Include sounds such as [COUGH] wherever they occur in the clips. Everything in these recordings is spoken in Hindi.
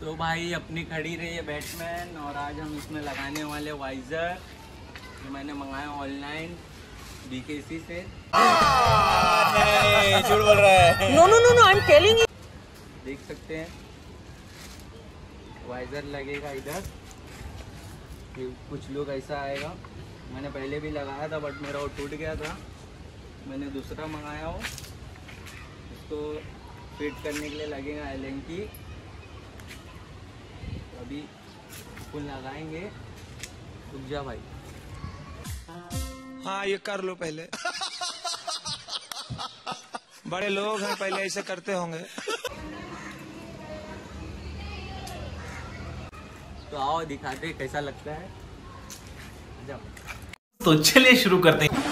तो भाई अपनी खड़ी रही है बैटमैन और आज हम इसमें लगाने वाले वाइजर। जो मैंने मंगाया ऑनलाइन बीकेसी से। झूठ बोल रहा है। No, no, no, no, I'm telling you. देख सकते हैं। वाइजर लगेगा इधर। कुछ लोग ऐसा आएगा। मैंने पहले भी लगाया था बट मेरा वो टूट गया था। मैंने दूसरा मंगाया हो। इसको फिट करने के लिए लगेगा एलन की अभी फुल लगाएँगे। रुक जा भाई। हाँ ये कर लो पहले। बड़े लोग हैं पहले ऐसे करते होंगे। तो आओ दिखाते कैसा लगता है। जाओ। तो चलिए शुरू करते हैं।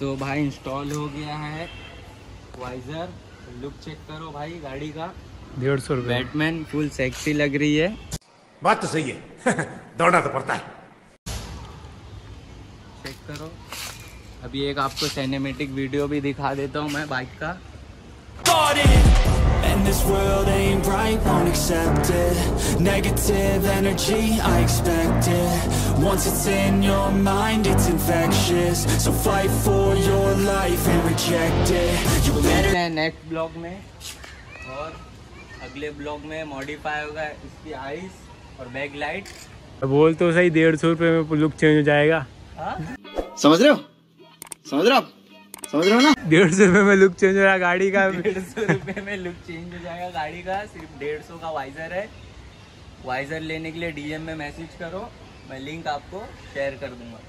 तो भाई इंस्टॉल हो गया है। वाइजर लुक चेक करो भाई गाड़ी का। डेढ़ सौ बैटमैन फुल सेक्सी लग रही है। बात तो सही है। [LAUGHS] दौड़ना तो पड़ता है। चेक करो। अभी एक आपको सिनेमेटिक वीडियो भी दिखा देता हूँ मैं बाइक का. And this world ain't right, won't accept it. Negative energy, I expect it. Once it's in your mind, infectious. So fight for your life and reject it. You better हैं नेक्स्ट ब्लॉग में और अगले ब्लॉग में मॉडिफाई होगा इसकी आइस और बैक लाइट बोल तो सही डेढ़ सौ रुपये में लुक चेंज हो जाएगा। समझ रहे हो? समझ रहे हो समझ रहे हो ना? डेढ़ सौ रुपये में लुक चेंज हो रहा गाड़ी का। [LAUGHS] डेढ़ सौ रुपये में लुक चेंज हो जाएगा गाड़ी का। सिर्फ़ डेढ़ सौ का वाइजर है। वाइजर लेने के लिए डीएम में मैसेज करो। मैं लिंक आपको शेयर कर दूँगा।